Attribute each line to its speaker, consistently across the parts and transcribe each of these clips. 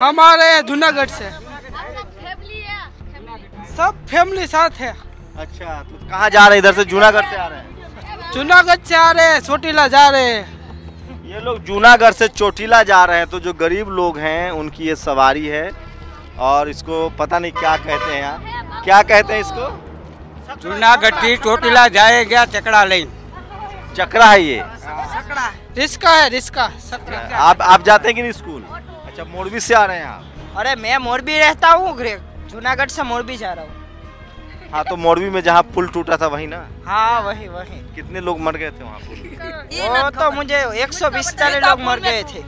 Speaker 1: हमारे जूनागढ़ से। सब फैमिली साथ है।
Speaker 2: अच्छा तो कहाँ जा रहे इधर से जूनागढ़ से आ रहे हैं?
Speaker 1: जूनागढ़ से आ रहे हैं चोटीला जा रहे हैं।
Speaker 2: ये लोग जूनागढ़ से चोटीला जा रहे हैं तो जो गरीब लोग हैं उनकी ये सवारी है। और इसको पता नहीं क्या कहते हैं यहाँ। क्या कहते हैं इसको?
Speaker 3: जूनागढ़ की चोटीला जाएगा चकड़ा लेन।
Speaker 2: चकड़ा है ये।
Speaker 1: रिस्का है रिस्का
Speaker 2: आप आप जाते हैं कि नहीं स्कूल? अच्छा मोरबी से आ रहे हैं आप?
Speaker 4: अरे मैं मोरबी रहता हूँ जूनागढ़ से मोरबी जा रहा हूँ।
Speaker 2: हाँ तो मोरबी में जहाँ पुल टूटा था वही ना?
Speaker 4: हाँ वही वही।
Speaker 2: कितने लोग मर गए थे वहाँ
Speaker 4: वो तो मुझे 120 चालीस लोग मर गए थे।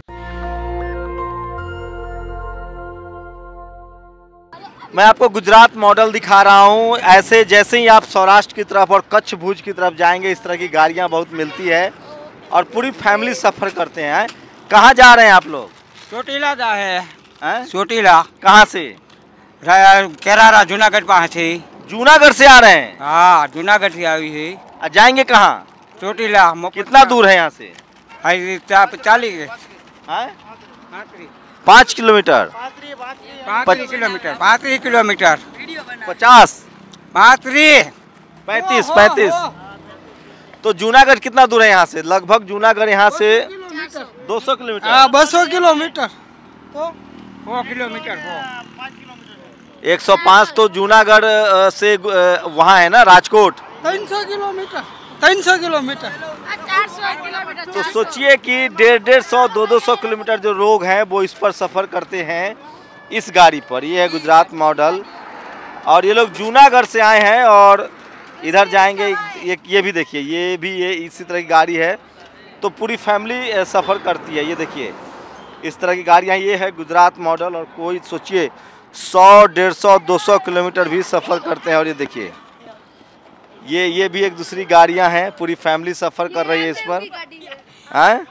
Speaker 2: मैं आपको गुजरात मॉडल दिखा रहा हूँ। ऐसे जैसे ही आप सौराष्ट्र की तरफ़ और कच्छ भुज की तरफ़ जाएँगे इस तरह की गाड़ियाँ बहुत मिलती है और पूरी फैमिली सफ़र करते हैं। कहाँ जा रहे हैं आप लोग?
Speaker 3: ચોટીલા જાય
Speaker 2: हैं?
Speaker 3: ચોટીલા
Speaker 2: कहाँ से
Speaker 3: રા- કેરારા જુનાગઢ પાસે
Speaker 2: जूनागढ़ से आ रहे हैं
Speaker 3: હા જુનાગઢ થી આવી છે
Speaker 2: आ, जाएंगे कहाँ
Speaker 3: ચોટીલા
Speaker 2: कितना दूर है यहाँ से
Speaker 3: ચાલી ગઈ
Speaker 2: हैं? पाँच किलोमीटर
Speaker 3: પાંત્રીસ કિલોમીટર પાંત્રીસ કિલોમીટર
Speaker 2: पचास
Speaker 3: પાંત્રીસ
Speaker 2: पैंतीस पैंतीस तो जूनागढ़ कितना दूर है यहाँ से लगभग जूनागढ़ यहाँ से दो सौ किलोमीटर।
Speaker 1: हाँ, बसो किलोमीटर। तो?
Speaker 3: सौ किलोमीटर एक
Speaker 2: सौ पाँच तो जूनागढ़ से वहाँ है ना राजकोट?
Speaker 1: तीन सौ किलोमीटर तीन सौ किलोमीटर।
Speaker 2: तो सोचिए कि डेढ़ डेढ़ सौ दो दो सौ किलोमीटर जो लोग हैं वो इस पर सफ़र करते हैं इस गाड़ी पर। ये है गुजरात मॉडल। और ये लोग जूनागढ़ से आए हैं और इधर जाएँगे ये ये भी देखिए ये भी ये इसी तरह की गाड़ी है। तो पूरी फैमिली सफ़र करती है। ये देखिए इस तरह की गाड़ियाँ ये है गुजरात मॉडल और कोई सोचिए सौ डेढ़ सौ दो सौ किलोमीटर भी सफ़र करते हैं। और ये देखिए ये ये भी एक दूसरी गाड़ियाँ हैं पूरी फैमिली सफ़र कर रही है इस पर। हैं।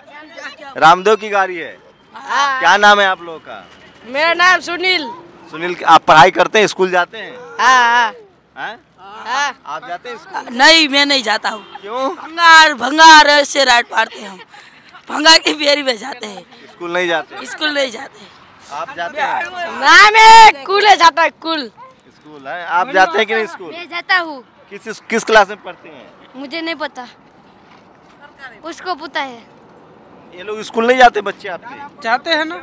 Speaker 2: रामदेव की गाड़ी है। क्या नाम है आप लोगों का?
Speaker 4: मेरा नाम सुनील।
Speaker 2: सुनील आप पढ़ाई करते हैं स्कूल जाते हैं?
Speaker 4: हाँ
Speaker 2: हैं।
Speaker 4: हाँ?
Speaker 2: आप जाते हैं
Speaker 5: नहीं मैं नहीं जाता हूँ।
Speaker 2: क्यों?
Speaker 5: भंगार भंगार से रात पाड़ते हैं हम। भंगार की बेरी में जाते हैं।
Speaker 2: स्कूल नहीं जाते?
Speaker 5: स्कूल नहीं जाते।
Speaker 2: आप जाते हैं?
Speaker 4: नाम है कुल जाता है कुल
Speaker 2: स्कूल है? आप जाते हैं कि नहीं स्कूल?
Speaker 6: मैं जाता हूँ।
Speaker 2: किस किस क्लास में पढ़ते हैं?
Speaker 6: मुझे नहीं पता। उसको पता है।
Speaker 2: ये लोग स्कूल नहीं जाते बच्चे आपके?
Speaker 1: जाते हैं ना।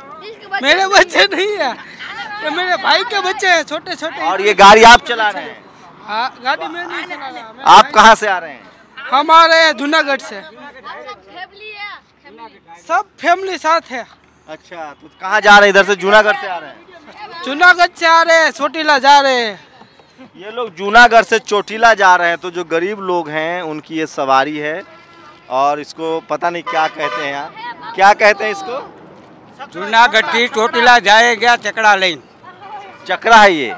Speaker 1: मेरे बच्चे नहीं है। ये मेरे भाई के बच्चे हैं छोटे छोटे
Speaker 2: और ये गाड़ी आप चला रहे हैं?
Speaker 1: आप गाड़ी में नहीं चला
Speaker 2: आप कहाँ से आ रहे हैं?
Speaker 1: जूनागढ़ से। सब फैमिली साथ है।
Speaker 2: अच्छा तो कहाँ जा रहे हैं? इधर से जूनागढ़ से आ रहे हैं।
Speaker 1: जूनागढ़ से आ रहे हैं चोटीला जा रहे। हैं
Speaker 2: ये लोग जूनागढ़ से चोटीला जा रहे हैं तो जो गरीब लोग हैं उनकी ये सवारी है। और इसको पता नहीं क्या कहते हैं यहाँ क्या कहते हैं इसको?
Speaker 3: जूनागढ़ की चोटीला जाएगा चकड़ा लेन।
Speaker 2: चकरा है ये।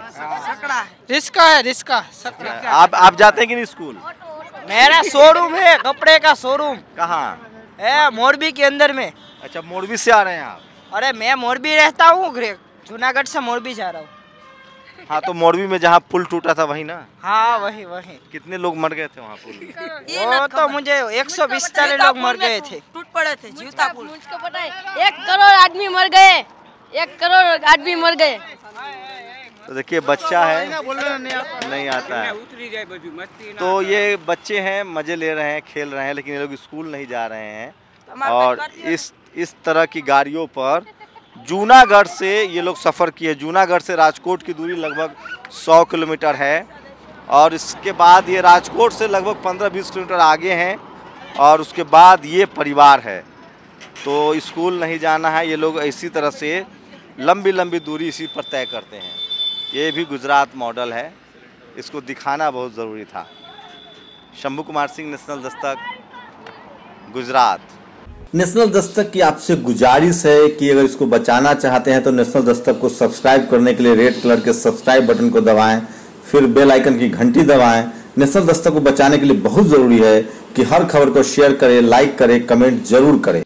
Speaker 1: रिस्का है रिस्का। सकरा
Speaker 2: आप आप जाते हैं कि नहीं स्कूल?
Speaker 4: मेरा शोरूम है कपड़े का शोरूम
Speaker 2: कहाँ?
Speaker 4: है मोरबी के अंदर में।
Speaker 2: अच्छा मोरबी से आ रहे हैं आप?
Speaker 4: अरे मैं मोरबी रहता हूँ जूनागढ़ से मोरबी जा रहा हूँ।
Speaker 2: हाँ तो मोरबी में जहाँ पुल टूटा था वही ना?
Speaker 4: हाँ वही वही।
Speaker 2: कितने लोग मर गए थे वहाँ पुल
Speaker 4: वो तो मुझे 120 चालीस लोग मर गए थे।
Speaker 5: टूट पड़े थे जीवता पुल।
Speaker 6: मुझको पता है एक करोड़ आदमी मर गए। एक करोड़ आदमी मर गए।
Speaker 2: तो देखिए बच्चा है। नहीं आता है। तो ये बच्चे हैं मज़े ले रहे हैं खेल रहे हैं लेकिन ये लोग स्कूल नहीं जा रहे हैं। और इस इस तरह की गाड़ियों पर जूनागढ़ से ये लोग सफ़र किए। जूनागढ़ से राजकोट की दूरी लगभग 100 किलोमीटर है। और इसके बाद ये राजकोट से लगभग 15-20 किलोमीटर आगे हैं। और उसके बाद ये परिवार है। तो स्कूल नहीं जाना है। ये लोग इसी तरह से लंबी लंबी दूरी इसी पर तय करते हैं। ये भी गुजरात मॉडल है। इसको दिखाना बहुत ज़रूरी था। शंभू कुमार सिंह, नेशनल दस्तक, गुजरात।
Speaker 7: नेशनल दस्तक की आपसे गुजारिश है कि अगर इसको बचाना चाहते हैं तो नेशनल दस्तक को सब्सक्राइब करने के लिए रेड कलर के सब्सक्राइब बटन को दबाएँ, फिर बेल आइकन की घंटी दबाएँ। नेशनल दस्तक को बचाने के लिए बहुत ज़रूरी है कि हर खबर को शेयर करें, लाइक करें, कमेंट ज़रूर करें।